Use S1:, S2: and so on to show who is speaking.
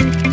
S1: you